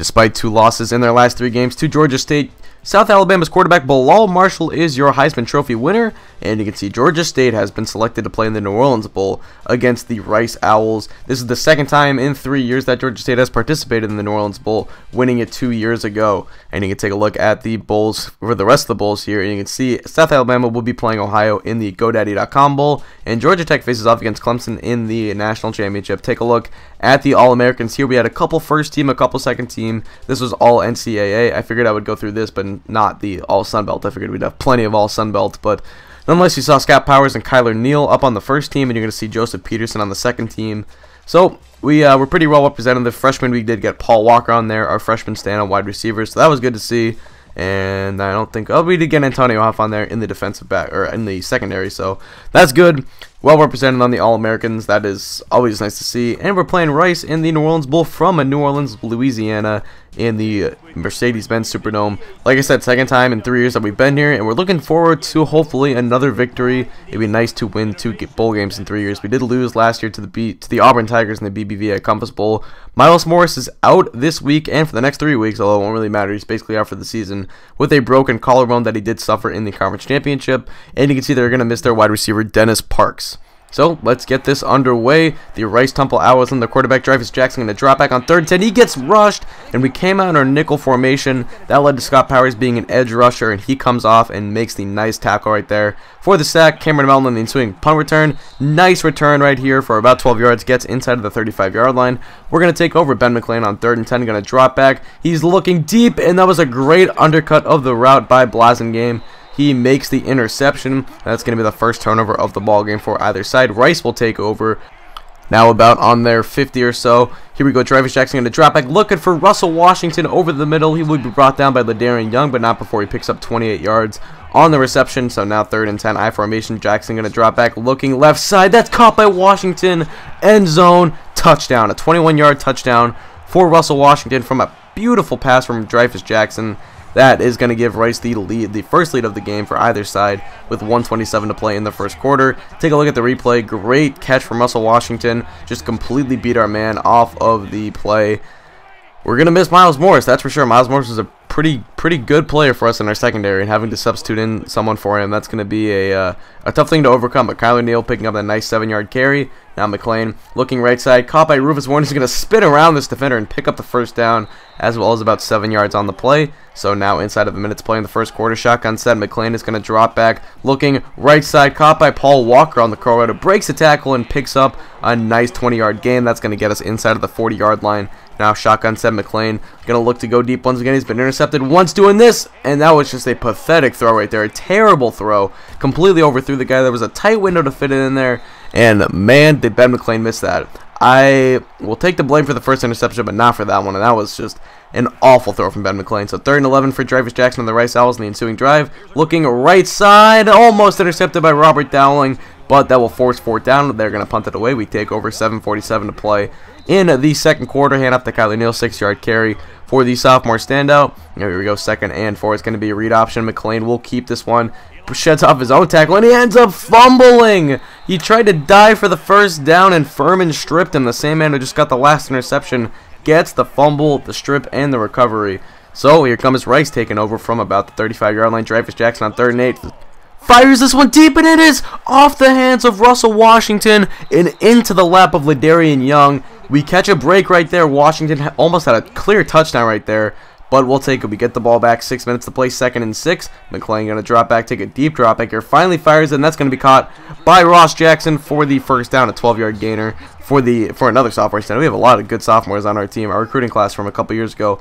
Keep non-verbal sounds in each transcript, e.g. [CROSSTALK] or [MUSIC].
Despite two losses in their last three games to Georgia State, South Alabama's quarterback Bilal Marshall is your Heisman Trophy winner, and you can see Georgia State has been selected to play in the New Orleans Bowl against the Rice Owls. This is the second time in three years that Georgia State has participated in the New Orleans Bowl, winning it two years ago. And you can take a look at the bowls for the rest of the bowls here, and you can see South Alabama will be playing Ohio in the GoDaddy.com Bowl, and Georgia Tech faces off against Clemson in the National Championship. Take a look at the All Americans here. We had a couple first team, a couple second team. This was all NCAA. I figured I would go through this, but not the all Sun Belt. I figured we'd have plenty of all Sun Belt, but nonetheless, you saw Scott Powers and Kyler Neal up on the first team, and you're going to see Joseph Peterson on the second team. So we uh, were pretty well represented. The freshman we did get Paul Walker on there, our freshman stand on wide receivers, so that was good to see. And I don't think oh we did get Antonio Huff on there in the defensive back or in the secondary, so that's good well represented on the All Americans. That is always nice to see. And we're playing Rice in the New Orleans Bowl from a New Orleans, Louisiana, in the Mercedes-Benz Superdome. Like I said, second time in three years that we've been here, and we're looking forward to hopefully another victory. It'd be nice to win two bowl games in three years. We did lose last year to the B to the Auburn Tigers in the BBVA Compass Bowl. Miles Morris is out this week and for the next three weeks, although it won't really matter. He's basically out for the season with a broken collarbone that he did suffer in the conference championship. And you can see they're going to miss their wide receiver Dennis Parks. So let's get this underway. The Rice Temple Owls and the quarterback Travis Jackson going to drop back on third and 10. He gets rushed, and we came out in our nickel formation. That led to Scott Powers being an edge rusher, and he comes off and makes the nice tackle right there. For the sack, Cameron Melton the ensuing punt return. Nice return right here for about 12 yards. Gets inside of the 35-yard line. We're going to take over Ben McLean on third and 10. Going to drop back. He's looking deep, and that was a great undercut of the route by Blasingame. He makes the interception. That's going to be the first turnover of the ball game for either side. Rice will take over. Now about on their 50 or so. Here we go. Travis Jackson going to drop back, looking for Russell Washington over the middle. He would be brought down by Ladarian Young, but not before he picks up 28 yards on the reception. So now third and 10, I formation. Jackson going to drop back, looking left side. That's caught by Washington. End zone touchdown, a 21-yard touchdown for Russell Washington from a beautiful pass from Dreyfus Jackson. That is going to give Rice the lead, the first lead of the game for either side with 127 to play in the first quarter. Take a look at the replay. Great catch from Russell Washington. Just completely beat our man off of the play. We're going to miss Miles Morris, that's for sure. Miles Morris is a pretty pretty good player for us in our secondary, and having to substitute in someone for him, that's going to be a, uh, a tough thing to overcome. But Kyler Neal picking up that nice seven-yard carry. Now McLean looking right side, caught by Rufus Warren. He's going to spin around this defender and pick up the first down, as well as about seven yards on the play. So now inside of a minute to play in the first quarter, shotgun set. McLean is going to drop back, looking right side, caught by Paul Walker on the route. Breaks a tackle and picks up a nice 20-yard gain. That's going to get us inside of the 40-yard line. Now shotgun set McLean going to look to go deep once again. He's been intercepted once doing this, and that was just a pathetic throw right there. A terrible throw. Completely overthrew the guy. There was a tight window to fit it in there, and man, did Ben McLean miss that. I will take the blame for the first interception, but not for that one, and that was just an awful throw from Ben McLean. So third and 11 for Travis Jackson on the Rice Owls in the ensuing drive. Looking right side, almost intercepted by Robert Dowling, but that will force fourth down. They're going to punt it away. We take over 7.47 to play in the second quarter. Hand off to Kyler Neal, six-yard carry for the sophomore standout. Here we go, second and four. It's going to be a read option. McLean will keep this one. Sheds off his own tackle, and he ends up fumbling. He tried to dive for the first down, and Furman stripped him. The same man who just got the last interception gets the fumble, the strip, and the recovery. So here comes Rice taking over from about the 35-yard line. Travis Jackson on third and eight fires this one deep, and it is off the hands of Russell Washington and into the lap of Ladarian Young. We catch a break right there. Washington almost had a clear touchdown right there, but we'll take it. We get the ball back. Six minutes to play, second and six. McLean going to drop back, take a deep drop back here. Finally fires, and that's going to be caught by Ross Jackson for the first down, a 12-yard gainer for the for another sophomore stand. We have a lot of good sophomores on our team. Our recruiting class from a couple years ago.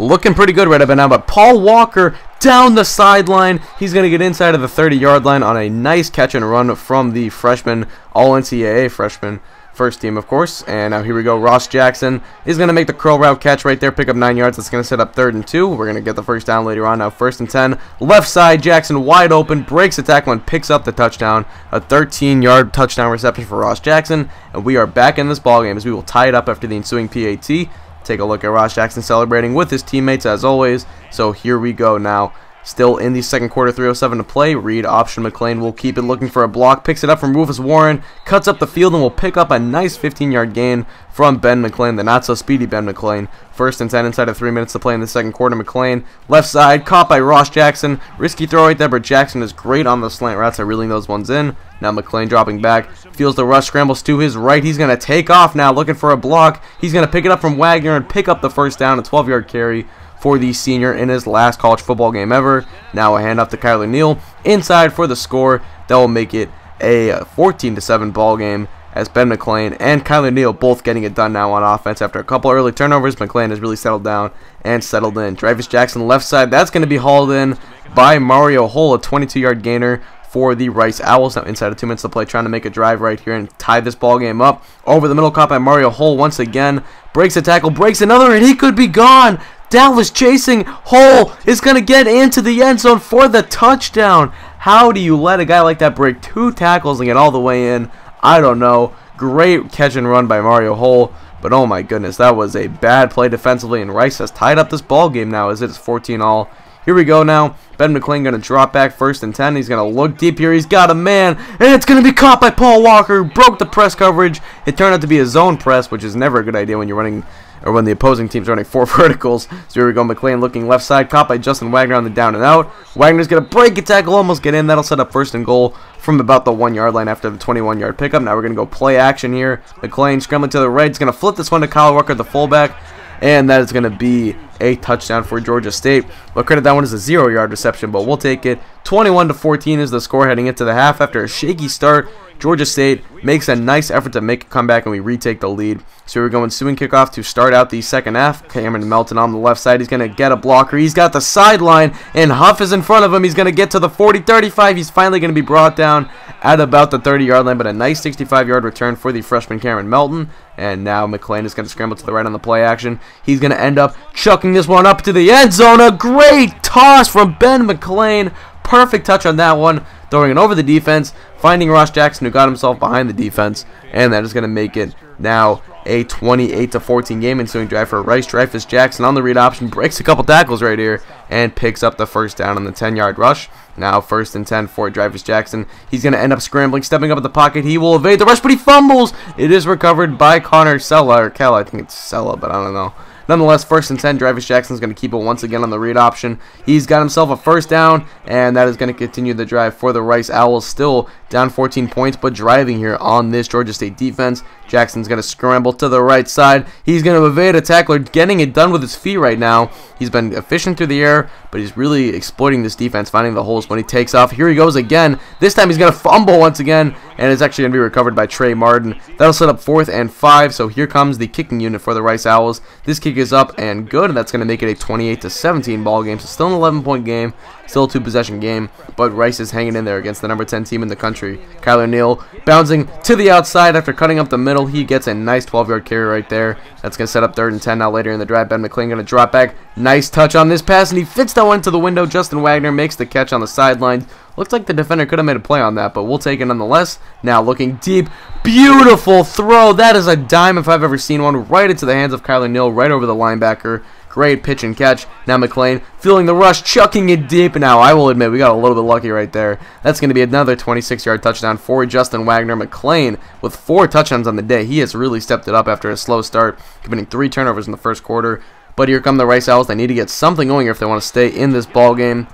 Looking pretty good right up about now, but Paul Walker down the sideline. He's going to get inside of the 30-yard line on a nice catch and run from the freshman, all-NCAA freshman, first team, of course. And now here we go. Ross Jackson is going to make the curl route catch right there, pick up nine yards. That's going to set up third and two. We're going to get the first down later on. Now first and 10. Left side, Jackson wide open, breaks the tackle and picks up the touchdown. A 13-yard touchdown reception for Ross Jackson. And we are back in this ballgame as we will tie it up after the ensuing PAT. Take a look at Ross Jackson celebrating with his teammates as always. So here we go now. Still in the second quarter, 307 to play. Read option McLean will keep it looking for a block. Picks it up from Rufus Warren. Cuts up the field and will pick up a nice 15-yard gain from Ben McLean, the not-so-speedy Ben McLean. First and 10 inside of 3 minutes to play in the second quarter. McLean, left side, caught by Ross Jackson. Risky throw right there, but Jackson is great on the slant routes at reeling those ones in. Now McLean dropping back. Feels the rush, scrambles to his right. He's going to take off now, looking for a block. He's going to pick it up from Wagner and pick up the first down, a 12-yard carry for the senior in his last college football game ever. Now a handoff to Kyler Neal inside for the score that will make it a 14 to 7 ball game as Ben McLean and Kyler Neal both getting it done now on offense after a couple early turnovers. McLean has really settled down and settled in. Travis Jackson left side, that's going to be hauled in by Mario Hull, a 22 yard gainer for the Rice Owls. Now inside of two minutes to play, trying to make a drive right here and tie this ball game up. Over the middle, caught by Mario Hull once again. Breaks a tackle, breaks another, and he could be gone. Dallas chasing. Hull is going to get into the end zone for the touchdown. How do you let a guy like that break two tackles and get all the way in? I don't know. Great catch and run by Mario Hull. But oh my goodness, that was a bad play defensively, and Rice has tied up this ball game now as it is 14 all. Here we go now. Ben McLean going to drop back first and 10. He's going to look deep here. He's got a man, and it's going to be caught by Paul Walker. Broke the press coverage. It turned out to be a zone press, which is never a good idea when you're running or when the opposing team's running four [LAUGHS] verticals. So here we go, McLean looking left side, caught by Justin Wagner on the down and out. Wagner's going to break a tackle, almost get in. That'll set up first and goal from about the one yard line after the 21 yard pickup. Now we're going to go play action here. McLean scrambling to the right. He's going to flip this one to Kyle Rucker, the fullback. And that is going to be a touchdown for Georgia State. But credit that one is a zero yard reception, but we'll take it. 21 to 14 is the score heading into the half after a shaky start. Georgia State makes a nice effort to make a comeback and we retake the lead. So we're going swing kickoff to start out the second half. Cameron Melton on the left side. He's going to get a blocker. He's got the sideline and Huff is in front of him. He's going to get to the 40, 35. He's finally going to be brought down at about the 30 yard line, but a nice 65 yard return for the freshman Cameron Melton. And now McLean is going to scramble to the right on the play action. He's going to end up chucking this one up to the end zone. A great toss from Ben McLean. Perfect touch on that one throwing it over the defense, finding Ross Jackson who got himself behind the defense, and that is going to make it now a 28 to 14 game ensuing drive for Rice. Dreyfus Jackson on the read option breaks a couple tackles right here and picks up the first down on the 10 yard rush. Now first and 10 for Dreyfus Jackson. He's going to end up scrambling, stepping up in the pocket. He will evade the rush, but he fumbles. It is recovered by Connor Sella or Kell. I think it's Sella, but I don't know. Nonetheless, first and 10, Jackson Jackson's going to keep it once again on the read option. He's got himself a first down, and that is going to continue the drive for the Rice Owls. Still down 14 points, but driving here on this Georgia State defense. Jackson's going to scramble to the right side. He's going to evade a tackler, getting it done with his feet right now. He's been efficient through the air, but he's really exploiting this defense, finding the holes when he takes off. Here he goes again. This time he's going to fumble once again, and it's actually going to be recovered by Trey Martin. That'll set up fourth and five, so here comes the kicking unit for the Rice Owls. This kick is up and good, and that's going to make it a 28 to 17 ball game. So still an 11 point game, still a two possession game, but Rice is hanging in there against the number 10 team in the country. Kyler Neal bouncing to the outside after cutting up the middle. He gets a nice 12 yard carry right there. That's going to set up third and 10 now later in the drive. Ben McLean going to drop back. Nice touch on this pass, and he fits that one to the window. Justin Wagner makes the catch on the sideline. Looks like the defender could have made a play on that, but we'll take it nonetheless. Now looking deep. Beautiful throw. That is a dime if I've ever seen one. Right into the hands of Kyler Neal, right over the linebacker. Great pitch and catch. Now McLean feeling the rush, chucking it deep. Now, I will admit, we got a little bit lucky right there. That's going to be another 26-yard touchdown for Justin Wagner. McLean with four touchdowns on the day. He has really stepped it up after a slow start, committing three turnovers in the first quarter. But here come the Rice Owls. They need to get something going if they want to stay in this ball game.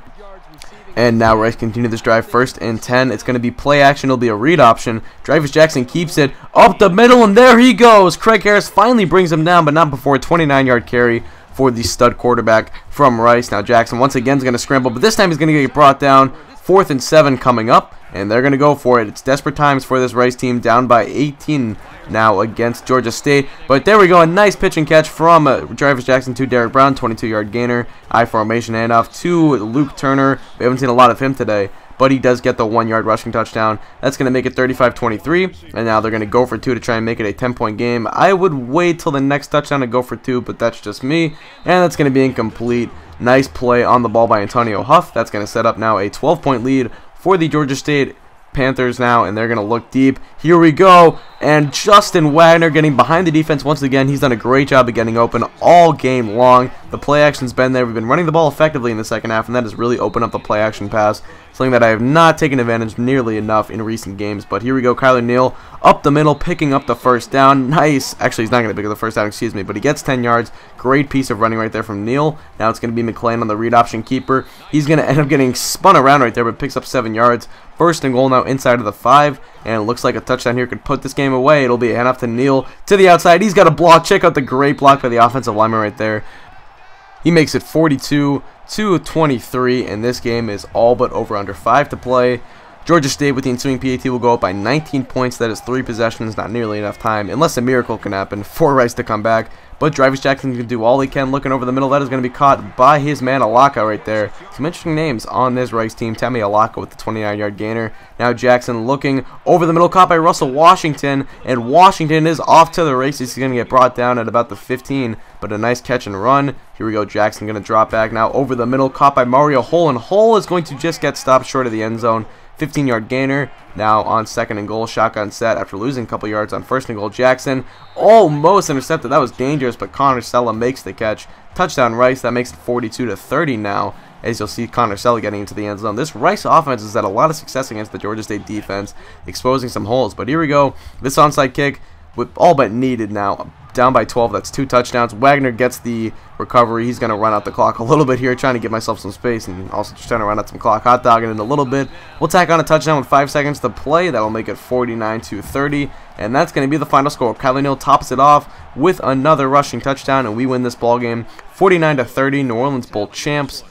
And now Rice continue this drive first and 10. It's going to be play action. It'll be a read option. Dreyfus Jackson keeps it up the middle, and there he goes. Craig Harris finally brings him down, but not before a 29-yard carry for the stud quarterback from Rice. Now Jackson once again is going to scramble, but this time he's going to get brought down. Fourth and seven coming up, and they're going to go for it. It's desperate times for this Rice team, down by 18 now against Georgia State. But there we go, a nice pitch and catch from uh, Travis Jackson to Derek Brown, 22-yard gainer. I formation handoff to Luke Turner. We haven't seen a lot of him today but he does get the one yard rushing touchdown. That's going to make it 35-23, and now they're going to go for two to try and make it a 10-point game. I would wait till the next touchdown to go for two, but that's just me, and that's going to be incomplete. Nice play on the ball by Antonio Huff. That's going to set up now a 12-point lead for the Georgia State Panthers now, and they're going to look deep. Here we go, and Justin Wagner getting behind the defense once again. He's done a great job of getting open all game long. The play action's been there. We've been running the ball effectively in the second half, and that has really opened up the play action pass, something that I have not taken advantage nearly enough in recent games. But here we go, Kyler Neal up the middle, picking up the first down. Nice. Actually, he's not going to pick up the first down, excuse me, but he gets 10 yards. Great piece of running right there from Neal. Now it's going to be McLean on the read option keeper. He's going to end up getting spun around right there, but picks up 7 yards. First and goal now inside of the 5, and it looks like a touchdown here could put this game away. It'll be enough to kneel to the outside. He's got a block. Check out the great block by the offensive lineman right there. He makes it 42 to 23, and this game is all but over under 5 to play. Georgia State with the ensuing PAT will go up by 19 points. That is three possessions, not nearly enough time, unless a miracle can happen for Rice to come back. But Travis Jackson can do all he can looking over the middle. That is going to be caught by his man Alaka right there. Some interesting names on this Rice team. Tammy Alaka with the 29-yard gainer. Now Jackson looking over the middle, caught by Russell Washington. And Washington is off to the races. He's going to get brought down at about the 15. But a nice catch and run. Here we go. Jackson going to drop back now over the middle, caught by Mario Hull. And Hull is going to just get stopped short of the end zone. 15 yard gainer. Now on second and goal, shotgun set after losing a couple yards on first and goal. Jackson almost intercepted. That was dangerous, but Connor Sella makes the catch. Touchdown Rice. That makes it 42 to 30 now. As you'll see Connor Sella getting into the end zone. This Rice offense has had a lot of success against the Georgia State defense, exposing some holes. But here we go. This onside kick with all but needed now down by 12. That's two touchdowns. Wagner gets the recovery. He's going to run out the clock a little bit here, trying to give myself some space and also just trying to run out some clock. Hot dogging in a little bit. We'll tack on a touchdown with five seconds to play. That'll make it 49 to 30. And that's going to be the final score. Kyler Neal tops it off with another rushing touchdown, and we win this ball game 49 to 30. New Orleans Bowl champs.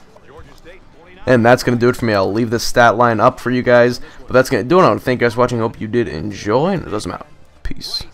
And that's going to do it for me. I'll leave this stat line up for you guys. But that's going to do it. I want to thank you guys for watching. Hope you did enjoy. And it doesn't matter. Peace